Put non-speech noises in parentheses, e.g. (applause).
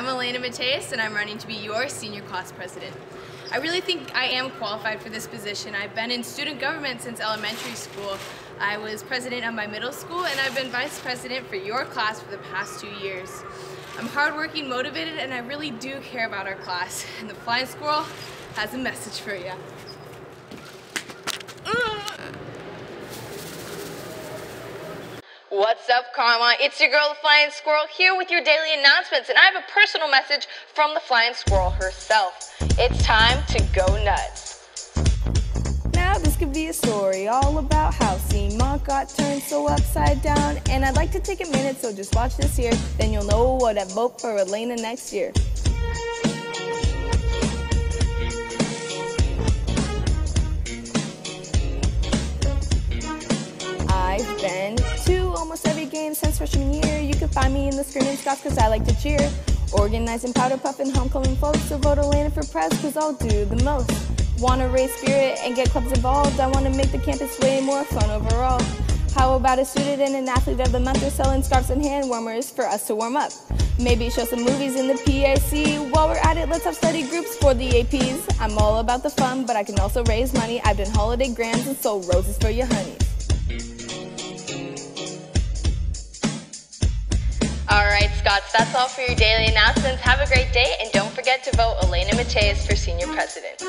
I'm Elena Mateus and I'm running to be your senior class president. I really think I am qualified for this position. I've been in student government since elementary school. I was president of my middle school and I've been vice president for your class for the past two years. I'm hardworking, motivated, and I really do care about our class. (laughs) And the Flying Squirrel has a message for you. What's up, Carlmont? It's your girl, the Flying Squirrel, here with your daily announcements, and I have a personal message from the Flying Squirrel herself. It's time to go nuts. Now this could be a story all about how Monk got turned so upside down. And I'd like to take a minute, so just watch this here, then you'll know what I vote for Elena next year. I've been You can find me in the screaming Scots cause I like to cheer. Organizing powder puff and homecoming folks, so vote Elena for press cause I'll do the most. Wanna raise spirit and get clubs involved. I wanna make the campus way more fun overall. How about a student and an athlete of the month or selling scarves and hand warmers for us to warm up? Maybe show some movies in the PAC. While we're at it, let's have study groups for the APs. I'm all about the fun, but I can also raise money. I've done holiday grands and sold roses for your honeys. That's all for your daily announcements. Have a great day, and don't forget to vote Elena Mateus for senior president.